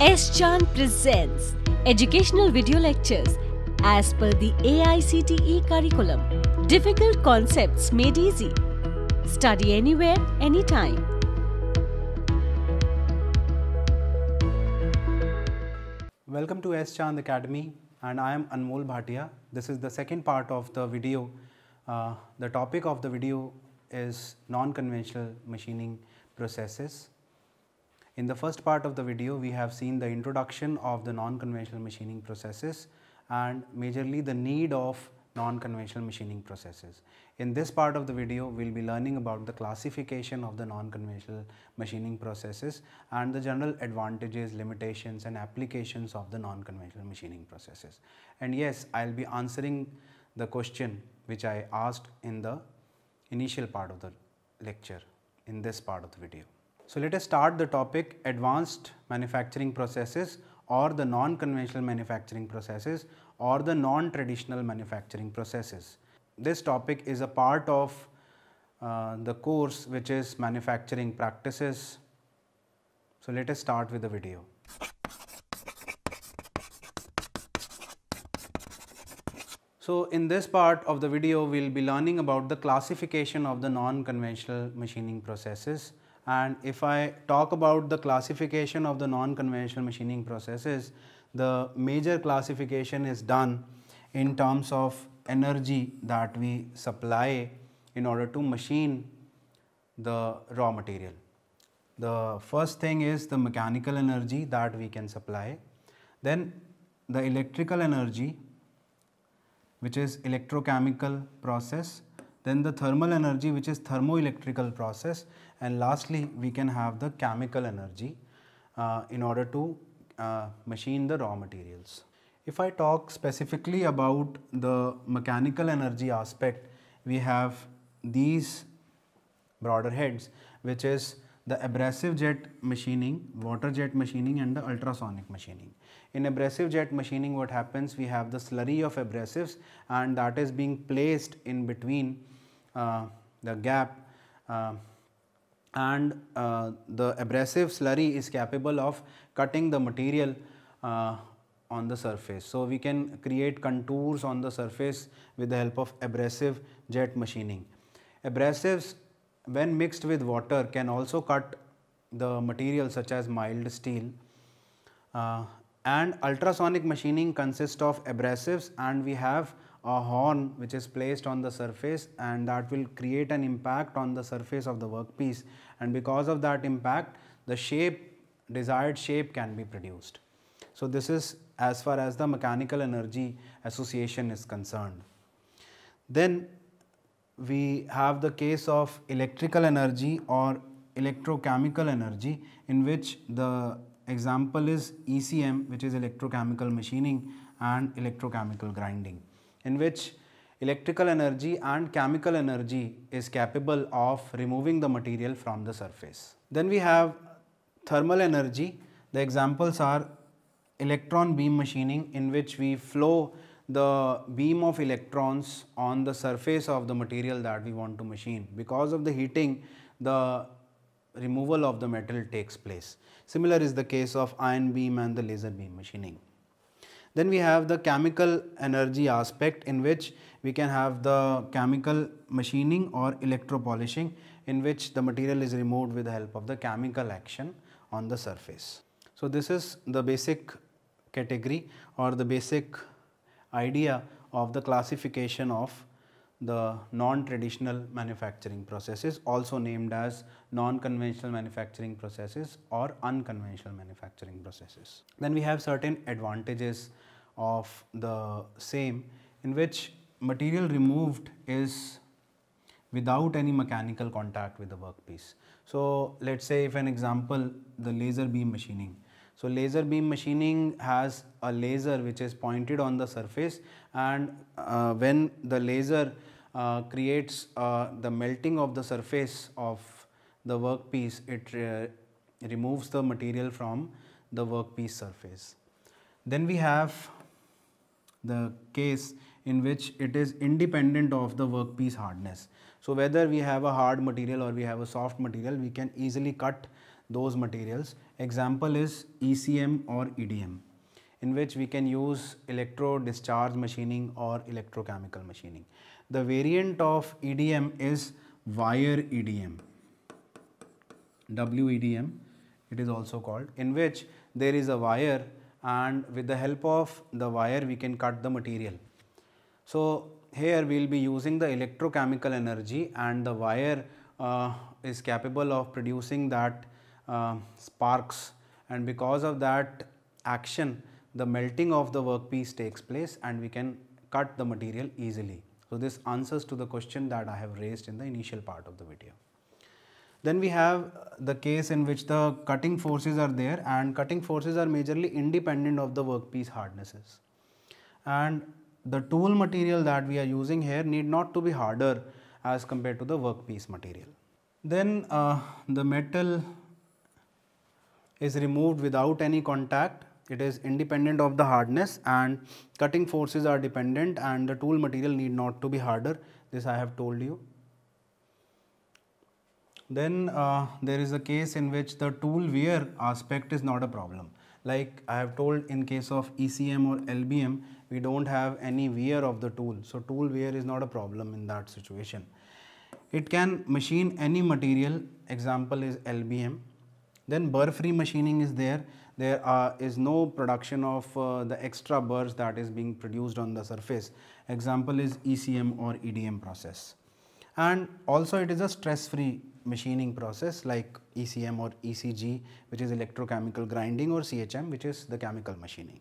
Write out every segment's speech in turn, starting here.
S. Chand presents educational video lectures as per the AICTE curriculum. Difficult concepts made easy. Study anywhere, anytime. Welcome to S Chand Academy and I am Anmol Bhatia. This is the second part of the video. Uh, the topic of the video is non-conventional machining processes. In the first part of the video we have seen the introduction of the non-conventional machining processes and majorly the need of non-conventional machining processes. In this part of the video, we will be learning about the classification of the non-conventional machining processes and the general advantages, limitations and applications of the non-conventional machining processes. And yes, I will be answering the question which I asked in the initial part of the lecture in this part of the video. So, let us start the topic advanced manufacturing processes or the non-conventional manufacturing processes or the non-traditional manufacturing processes. This topic is a part of uh, the course which is manufacturing practices. So, let us start with the video. So, in this part of the video we will be learning about the classification of the non-conventional machining processes and if I talk about the classification of the non-conventional machining processes, the major classification is done in terms of energy that we supply in order to machine the raw material. The first thing is the mechanical energy that we can supply, then the electrical energy which is electrochemical process, then the thermal energy which is thermoelectrical process and lastly we can have the chemical energy uh, in order to uh, machine the raw materials. If I talk specifically about the mechanical energy aspect, we have these broader heads which is the abrasive jet machining, water jet machining and the ultrasonic machining. In abrasive jet machining what happens we have the slurry of abrasives and that is being placed in between the gap uh, and uh, the abrasive slurry is capable of cutting the material uh, on the surface. So, we can create contours on the surface with the help of abrasive jet machining. Abrasives when mixed with water can also cut the material such as mild steel uh, and ultrasonic machining consists of abrasives and we have a horn which is placed on the surface and that will create an impact on the surface of the workpiece and because of that impact the shape desired shape can be produced. So, this is as far as the mechanical energy association is concerned. Then we have the case of electrical energy or electrochemical energy in which the example is ECM which is electrochemical machining and electrochemical grinding in which electrical energy and chemical energy is capable of removing the material from the surface. Then we have thermal energy. The examples are electron beam machining in which we flow the beam of electrons on the surface of the material that we want to machine. Because of the heating, the removal of the metal takes place. Similar is the case of ion beam and the laser beam machining. Then we have the chemical energy aspect in which we can have the chemical machining or electro polishing in which the material is removed with the help of the chemical action on the surface. So, this is the basic category or the basic idea of the classification of the non-traditional manufacturing processes also named as non-conventional manufacturing processes or unconventional manufacturing processes. Then we have certain advantages of the same in which material removed is without any mechanical contact with the workpiece. So, let us say if an example the laser beam machining. So, laser beam machining has a laser which is pointed on the surface and uh, when the laser uh, creates uh, the melting of the surface of the workpiece, it removes the material from the workpiece surface. Then we have the case in which it is independent of the workpiece hardness. So, whether we have a hard material or we have a soft material, we can easily cut those materials. Example is ECM or EDM in which we can use electro discharge machining or electrochemical machining. The variant of EDM is wire EDM, WEDM it is also called in which there is a wire and with the help of the wire we can cut the material. So, here we will be using the electrochemical energy and the wire uh, is capable of producing that uh, sparks and because of that action the melting of the workpiece takes place and we can cut the material easily. So, this answers to the question that I have raised in the initial part of the video. Then we have the case in which the cutting forces are there and cutting forces are majorly independent of the workpiece hardnesses. And the tool material that we are using here need not to be harder as compared to the workpiece material. Then uh, the metal is removed without any contact it is independent of the hardness and cutting forces are dependent and the tool material need not to be harder this I have told you. Then uh, there is a case in which the tool wear aspect is not a problem. Like I have told in case of ECM or LBM, we don't have any wear of the tool. So tool wear is not a problem in that situation. It can machine any material, example is LBM. Then burr free machining is there. There uh, is no production of uh, the extra burrs that is being produced on the surface. Example is ECM or EDM process. And also it is a stress free machining process like ECM or ECG which is electrochemical grinding or CHM which is the chemical machining.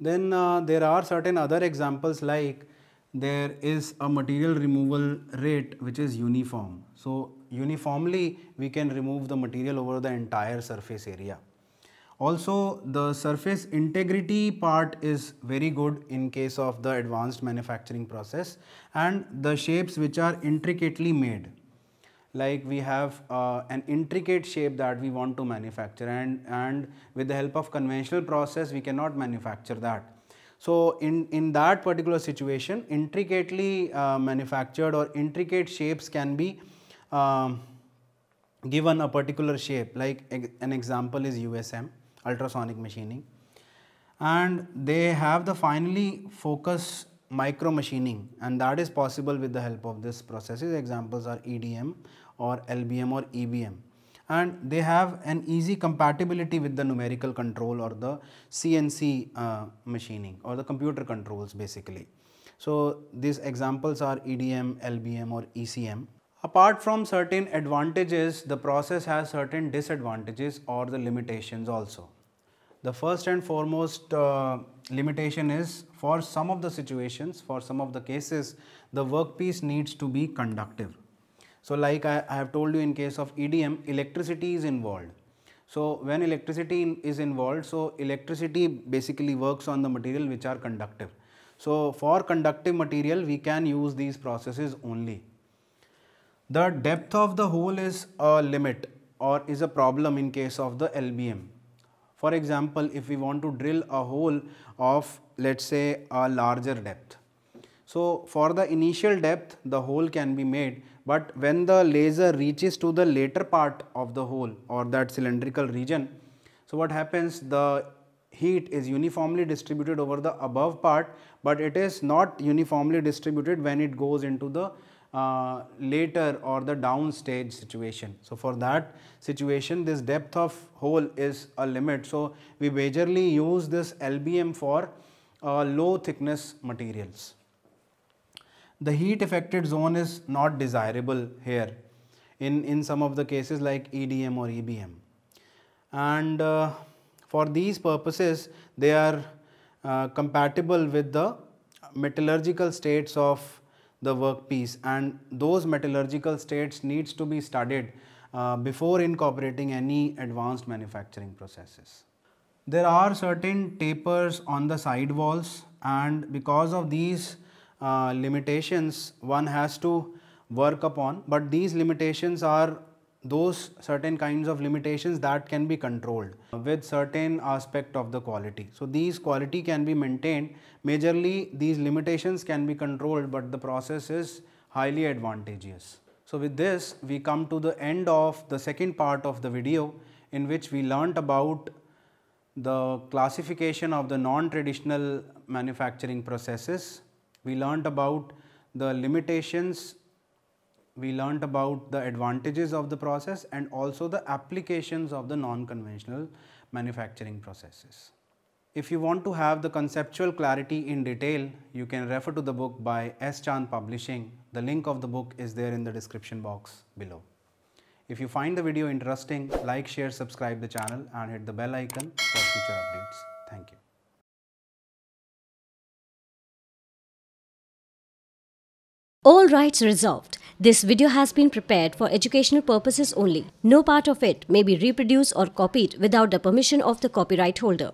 Then uh, there are certain other examples like there is a material removal rate which is uniform. So, uniformly we can remove the material over the entire surface area. Also the surface integrity part is very good in case of the advanced manufacturing process and the shapes which are intricately made like we have uh, an intricate shape that we want to manufacture and, and with the help of conventional process we cannot manufacture that. So, in, in that particular situation intricately uh, manufactured or intricate shapes can be um, given a particular shape like an example is USM ultrasonic machining and they have the finally focus micro machining and that is possible with the help of this processes examples are EDM or LBM or EBM and they have an easy compatibility with the numerical control or the CNC uh, machining or the computer controls basically. So, these examples are EDM, LBM or ECM. Apart from certain advantages, the process has certain disadvantages or the limitations also. The first and foremost uh, limitation is for some of the situations, for some of the cases, the workpiece needs to be conductive. So, like I, I, have told you in case of EDM, electricity is involved. So, when electricity is involved, so electricity basically works on the material which are conductive. So, for conductive material, we can use these processes only. The depth of the hole is a limit or is a problem in case of the LBM. For example, if we want to drill a hole of let us say a larger depth. So, for the initial depth the hole can be made but when the laser reaches to the later part of the hole or that cylindrical region, so what happens the heat is uniformly distributed over the above part, but it is not uniformly distributed when it goes into the uh, later or the downstage situation. So, for that situation this depth of hole is a limit. So, we majorly use this LBM for uh, low thickness materials the heat affected zone is not desirable here in, in some of the cases like EDM or EBM. And uh, for these purposes, they are uh, compatible with the metallurgical states of the workpiece and those metallurgical states needs to be studied uh, before incorporating any advanced manufacturing processes. There are certain tapers on the side walls and because of these uh, limitations one has to work upon, but these limitations are those certain kinds of limitations that can be controlled with certain aspect of the quality. So, these quality can be maintained majorly these limitations can be controlled, but the process is highly advantageous. So with this we come to the end of the second part of the video in which we learnt about the classification of the non-traditional manufacturing processes. We learnt about the limitations, we learnt about the advantages of the process and also the applications of the non-conventional manufacturing processes. If you want to have the conceptual clarity in detail, you can refer to the book by S. Chand Publishing. The link of the book is there in the description box below. If you find the video interesting, like, share, subscribe the channel and hit the bell icon for future updates. Thank you. All rights reserved. This video has been prepared for educational purposes only. No part of it may be reproduced or copied without the permission of the copyright holder.